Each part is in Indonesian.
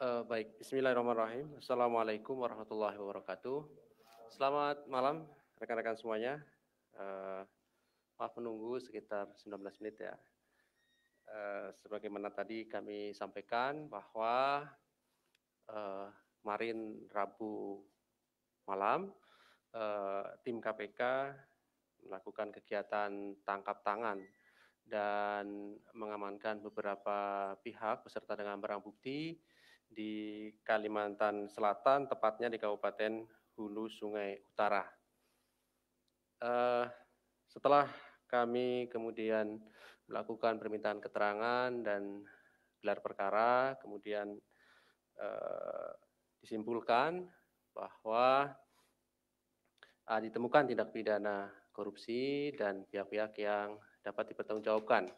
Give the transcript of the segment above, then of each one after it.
Uh, baik, Bismillahirrahmanirrahim. Assalamualaikum warahmatullahi wabarakatuh. Selamat malam rekan-rekan semuanya. Uh, maaf menunggu sekitar 19 menit ya. Uh, sebagaimana tadi kami sampaikan bahwa uh, kemarin Rabu malam uh, tim KPK melakukan kegiatan tangkap tangan dan mengamankan beberapa pihak beserta dengan barang bukti di Kalimantan Selatan, tepatnya di Kabupaten Hulu Sungai Utara. Uh, setelah kami kemudian melakukan permintaan keterangan dan gelar perkara, kemudian uh, disimpulkan bahwa uh, ditemukan tindak pidana korupsi dan pihak-pihak yang dapat dipertanggungjawabkan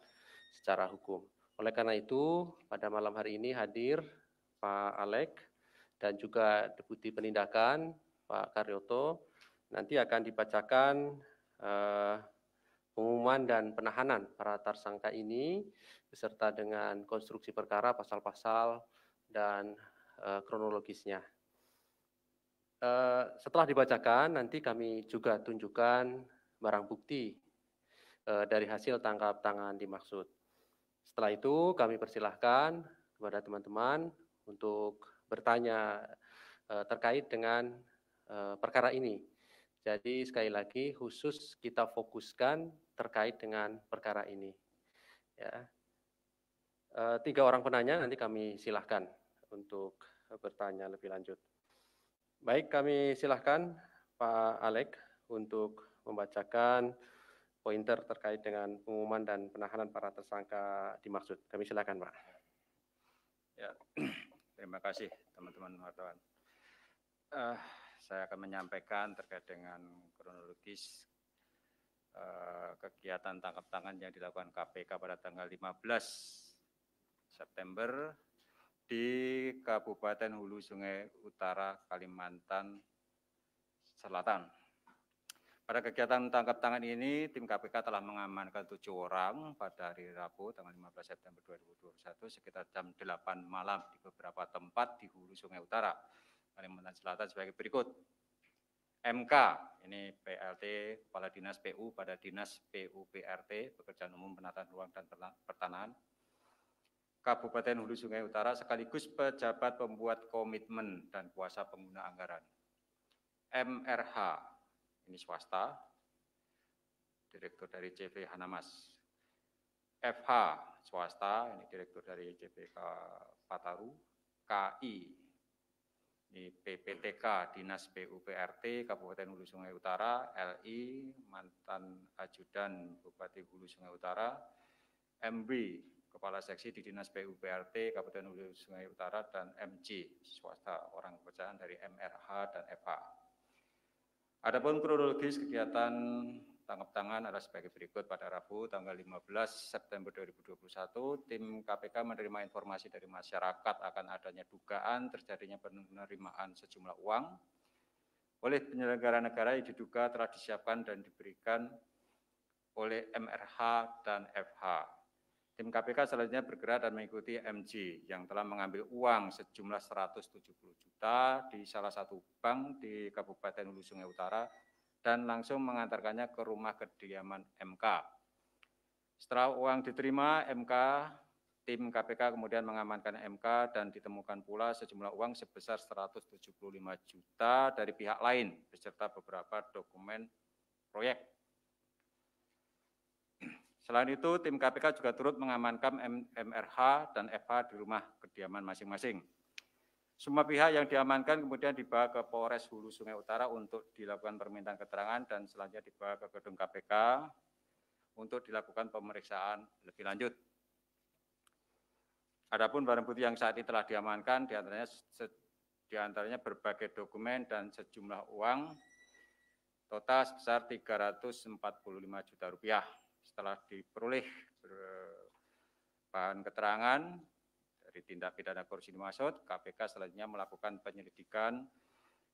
secara hukum. Oleh karena itu, pada malam hari ini hadir Pak Alek dan juga Deputi Penindakan Pak Karyoto nanti akan dibacakan uh, pengumuman dan penahanan para tersangka ini beserta dengan konstruksi perkara, pasal-pasal dan uh, kronologisnya. Uh, setelah dibacakan, nanti kami juga tunjukkan barang bukti uh, dari hasil tangkap tangan dimaksud. Setelah itu kami persilahkan kepada teman-teman untuk bertanya uh, terkait dengan uh, perkara ini. Jadi sekali lagi khusus kita fokuskan terkait dengan perkara ini. Ya. Uh, tiga orang penanya nanti kami silahkan untuk bertanya lebih lanjut. Baik, kami silahkan Pak Alek untuk membacakan pointer terkait dengan pengumuman dan penahanan para tersangka dimaksud. Kami silakan, Pak. Ya, Terima kasih teman-teman wartawan. Uh, saya akan menyampaikan terkait dengan kronologis uh, kegiatan tangkap tangan yang dilakukan KPK pada tanggal 15 September di Kabupaten Hulu Sungai Utara, Kalimantan Selatan. Pada kegiatan tangkap tangan ini, tim KPK telah mengamankan tujuh orang pada hari Rabu tanggal 15 September 2021 sekitar jam 8 malam di beberapa tempat di hulu Sungai Utara, Kalimantan Selatan sebagai berikut. MK, ini PLT, Kepala Dinas PU pada Dinas PUPRT, Pekerjaan Umum Penataan Ruang dan Pertanahan, Kabupaten Hulu Sungai Utara sekaligus pejabat pembuat komitmen dan kuasa pengguna anggaran. MRH, ini swasta, direktur dari CV Hanamas. FH swasta, ini direktur dari JPK Pataru. KI, ini PPTK Dinas PUPRT Kabupaten Hulu Sungai Utara, LI mantan ajudan Bupati Hulu Sungai Utara, MB Kepala Seksi di Dinas PUPRT Kabupaten Hulu Sungai Utara, dan MJ swasta orang kepercayaan dari MRH dan FH. Adapun kronologis kegiatan tangkap tangan adalah sebagai berikut. Pada Rabu tanggal 15 September 2021 tim KPK menerima informasi dari masyarakat akan adanya dugaan terjadinya penerimaan sejumlah uang. Oleh penyelenggara negara yang diduga telah disiapkan dan diberikan oleh MRH dan FH Tim KPK selanjutnya bergerak dan mengikuti MJ yang telah mengambil uang sejumlah 170 juta di salah satu bank di Kabupaten Hulu Sungai Utara dan langsung mengantarkannya ke rumah kediaman MK. Setelah uang diterima, MK, tim KPK kemudian mengamankan MK dan ditemukan pula sejumlah uang sebesar 175 juta dari pihak lain beserta beberapa dokumen proyek Selain itu, tim KPK juga turut mengamankan MRH dan FH di rumah kediaman masing-masing. Semua pihak yang diamankan kemudian dibawa ke Polres Hulu Sungai Utara untuk dilakukan permintaan keterangan dan selanjutnya dibawa ke gedung KPK untuk dilakukan pemeriksaan lebih lanjut. Adapun barang bukti yang saat ini telah diamankan di antaranya, di antaranya berbagai dokumen dan sejumlah uang total sebesar 345 juta rupiah setelah diperoleh bahan keterangan dari tindak pidana korupsi dimaksud, KPK selanjutnya melakukan penyelidikan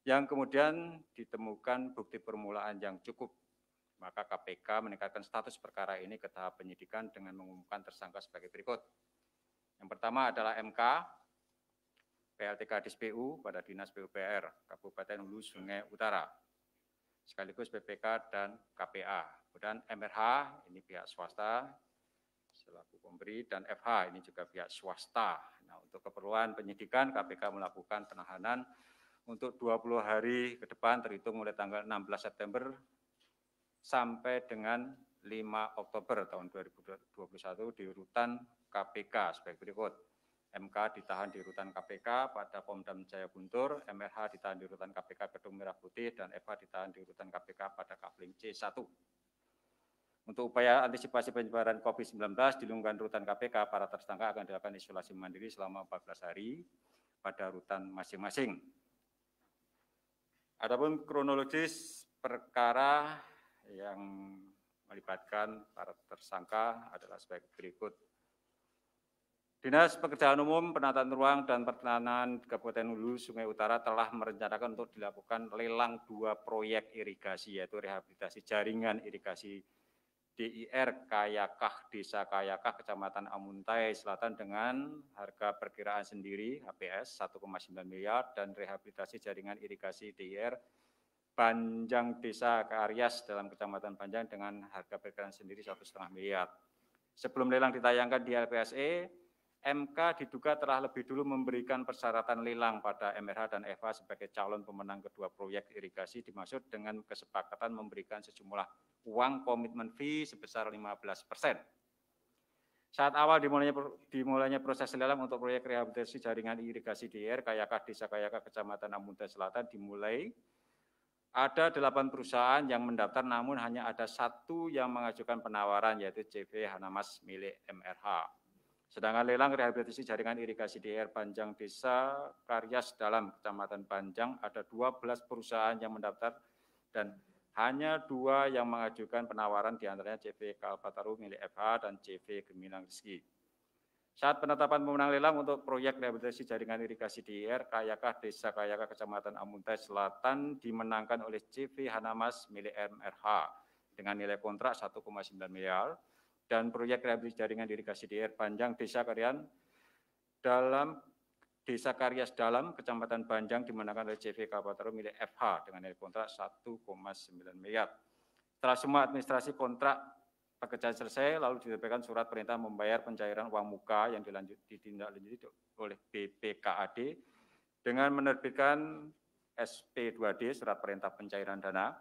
yang kemudian ditemukan bukti permulaan yang cukup. Maka KPK meningkatkan status perkara ini ke tahap penyidikan dengan mengumumkan tersangka sebagai berikut. Yang pertama adalah MK. PLTK DSPU pada Dinas PUPR Kabupaten Hulu Sungai Utara, sekaligus BPK dan KPA. Kemudian MRH, ini pihak swasta, selaku pemberi, dan FH, ini juga pihak swasta. Nah, untuk keperluan penyidikan, KPK melakukan penahanan untuk 20 hari ke depan, terhitung mulai tanggal 16 September sampai dengan 5 Oktober tahun 2021 di rutan KPK sebagai berikut. MK ditahan di rutan KPK pada Pomdam Jaya Guntur, MRH ditahan di rutan KPK Gedung Merah Putih, dan FH ditahan di rutan KPK pada Kafling C1. Untuk upaya antisipasi penyebaran COVID-19 di lingkungan rutan KPK, para tersangka akan dilakukan isolasi mandiri selama 14 hari pada rutan masing-masing. Adapun kronologis perkara yang melibatkan para tersangka adalah sebagai berikut. Dinas Pekerjaan Umum, Penataan Ruang, dan Pertanahan Kabupaten Hulu Sungai Utara telah merencanakan untuk dilakukan lelang dua proyek irigasi, yaitu rehabilitasi jaringan irigasi DIR Kayakah, Desa Kayakah, Kecamatan Amuntai Selatan dengan harga perkiraan sendiri HPS 1,9 miliar dan rehabilitasi jaringan irigasi DIR Banjang Desa Karyas dalam Kecamatan Banjang dengan harga perkiraan sendiri 1,5 miliar. Sebelum lelang ditayangkan di LPSE, MK diduga telah lebih dulu memberikan persyaratan lelang pada MRH dan EVA sebagai calon pemenang kedua proyek irigasi dimaksud dengan kesepakatan memberikan sejumlah uang komitmen fee sebesar 15 persen. Saat awal dimulainya, dimulainya proses lelang untuk proyek rehabilitasi jaringan irigasi DR Kayakah Desa Kayakah Kecamatan Amuntai Selatan dimulai ada delapan perusahaan yang mendaftar namun hanya ada satu yang mengajukan penawaran yaitu CV Hanamas milik MRH. Sedangkan lelang rehabilitasi jaringan irigasi DR Panjang Desa Karyas dalam Kecamatan Panjang ada 12 perusahaan yang mendaftar dan hanya dua yang mengajukan penawaran di antaranya CV Kalpataru milik FH dan CV Gemilang Rizki. Saat penetapan pemenang lelang untuk proyek rehabilitasi jaringan irigasi DR Kayakah Desa Kayakah Kecamatan Amuntai Selatan dimenangkan oleh CV Hanamas milik MRH dengan nilai kontrak 1,9 miliar dan proyek rehabilitasi jaringan irigasi DR Panjang Desa Karyan dalam Desa Karyas Dalam, Kecamatan Banjang dimenangkan oleh CV Kabupaten milik FH dengan nilai kontrak 1,9 miliar. Setelah semua administrasi kontrak pekerjaan selesai, lalu diterbitkan surat perintah membayar pencairan uang muka yang dilanjut, ditindaklanjuti oleh BPKAD dengan menerbitkan SP2D, surat perintah pencairan dana,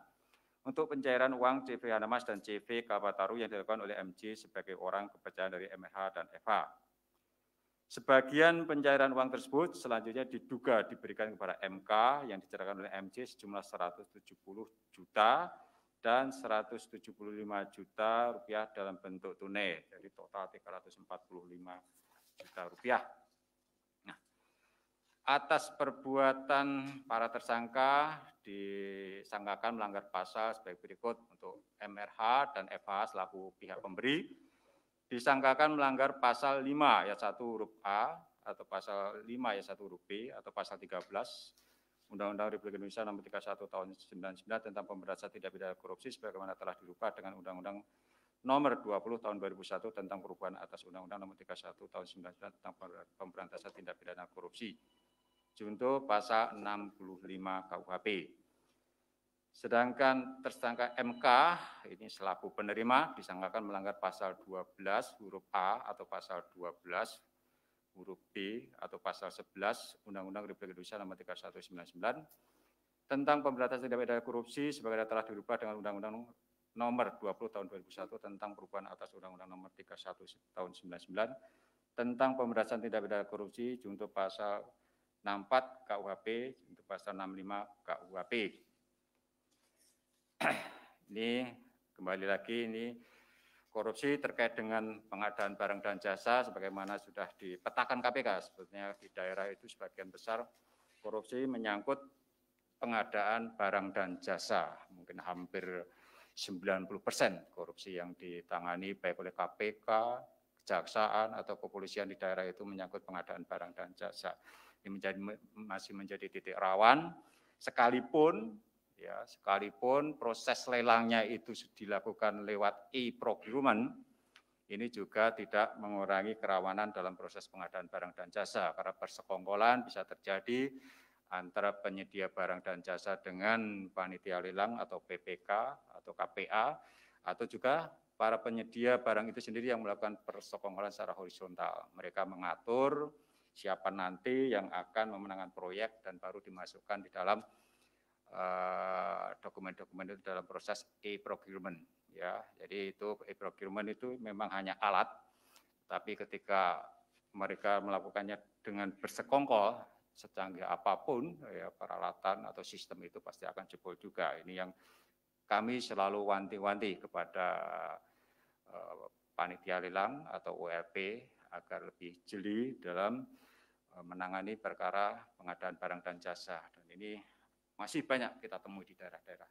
untuk pencairan uang CV Hanamas dan CV Kapataru yang dilakukan oleh MJ sebagai orang kepercayaan dari MH dan Eva. Sebagian pencairan uang tersebut selanjutnya diduga diberikan kepada MK yang dicerahkan oleh MJ sejumlah 170 juta dan 175 juta rupiah dalam bentuk tunai, jadi total 345 juta rupiah. Atas perbuatan para tersangka disangkakan melanggar pasal sebagai berikut untuk MRH dan FH selaku pihak pemberi disangkakan melanggar pasal 5 ayat 1 huruf A atau pasal 5 ayat 1 huruf B atau pasal 13 Undang-Undang Republik Indonesia Nomor 31 Tahun 99 tentang pemberantasan tidak pidana korupsi sebagaimana telah dirubah dengan Undang-Undang Nomor 20 Tahun 2001 tentang perubahan atas Undang-Undang Nomor 31 Tahun 99 tentang pemberantasan tindak pidana korupsi junto pasal 65 KUHP. Sedangkan tersangka MK ini selaku penerima disangkakan melanggar pasal 12 huruf A atau pasal 12 huruf B atau pasal 11 Undang-Undang Republik Indonesia Nomor 3199 tentang pemberantasan tindak pidana korupsi sebagaimana telah dirubah dengan Undang-Undang Nomor 20 Tahun 2001 tentang perubahan atas Undang-Undang Nomor 31 Tahun 99 tentang pemberantasan tindak pidana korupsi junto pasal 64 KUHP untuk pasal 65 KUHP. Ini kembali lagi ini korupsi terkait dengan pengadaan barang dan jasa sebagaimana sudah dipetakan KPK. Sebetulnya di daerah itu sebagian besar korupsi menyangkut pengadaan barang dan jasa. Mungkin hampir 90 persen korupsi yang ditangani baik oleh KPK, kejaksaan atau kepolisian di daerah itu menyangkut pengadaan barang dan jasa ini menjadi masih menjadi titik rawan sekalipun ya sekalipun proses lelangnya itu dilakukan lewat e-procurement ini juga tidak mengurangi kerawanan dalam proses pengadaan barang dan jasa karena persekongkolan bisa terjadi antara penyedia barang dan jasa dengan panitia lelang atau PPK atau KPA atau juga para penyedia barang itu sendiri yang melakukan persekongkolan secara horizontal. Mereka mengatur siapa nanti yang akan memenangkan proyek dan baru dimasukkan di dalam dokumen-dokumen uh, itu dalam proses e-procurement ya. Jadi itu e-procurement itu memang hanya alat, tapi ketika mereka melakukannya dengan bersekongkol, secanggih apa pun ya peralatan atau sistem itu pasti akan jebol juga. Ini yang kami selalu wanti-wanti kepada uh, panitia lelang atau ULP agar lebih jeli dalam uh, menangani perkara pengadaan barang dan jasa. Dan ini masih banyak kita temui di daerah-daerah.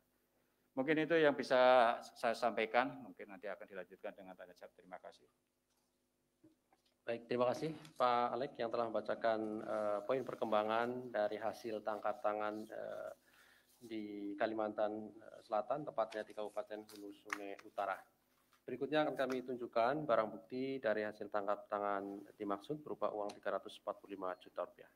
Mungkin itu yang bisa saya sampaikan, mungkin nanti akan dilanjutkan dengan tanya jawab. Terima kasih. Baik, terima kasih Pak Alek yang telah membacakan uh, poin perkembangan dari hasil tangkap tangan uh, di Kalimantan eh, Selatan, tepatnya di Kabupaten Hulu Sungai Utara. Berikutnya akan kami tunjukkan barang bukti dari hasil tangkap tangan dimaksud berupa uang 345 juta rupiah.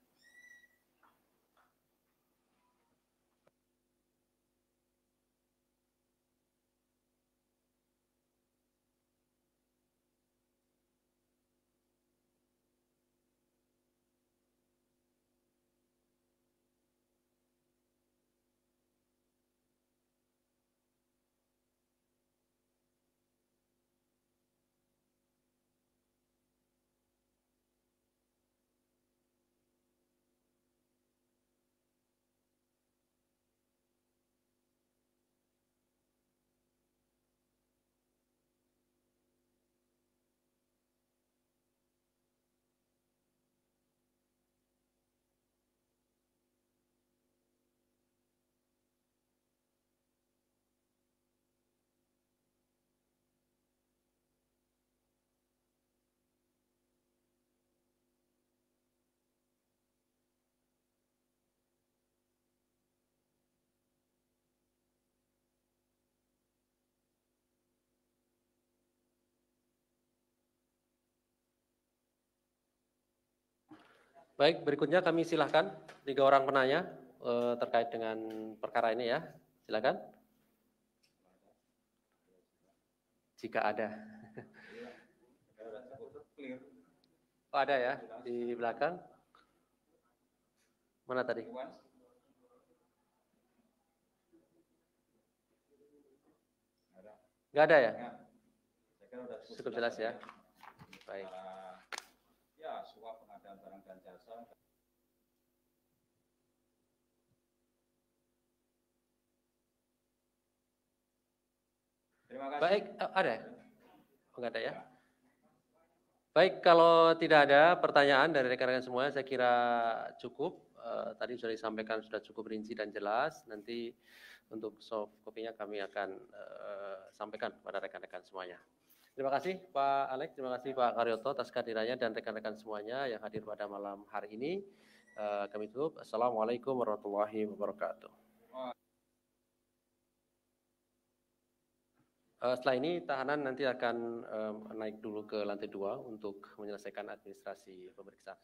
Baik, berikutnya kami silahkan tiga orang penanya eh, terkait dengan perkara ini ya. Silakan. Jika ada. Oh, ada ya di belakang. Mana tadi? Enggak ada ya? Cukup jelas ya. Baik. Ya, suap pengadaan barang dan jasa. Terima kasih. Baik, oh, ada? Oh, enggak ada ya? Baik, kalau tidak ada pertanyaan dari rekan-rekan semuanya, saya kira cukup. Uh, tadi sudah disampaikan sudah cukup rinci dan jelas. Nanti untuk soft copy-nya kami akan uh, sampaikan kepada rekan-rekan semuanya. Terima kasih Pak Alex, terima kasih Pak Karyoto atas kehadirannya dan rekan-rekan semuanya yang hadir pada malam hari ini. Uh, kami tutup. Assalamualaikum warahmatullahi wabarakatuh. Uh, setelah ini tahanan nanti akan uh, naik dulu ke lantai dua untuk menyelesaikan administrasi pemeriksaan.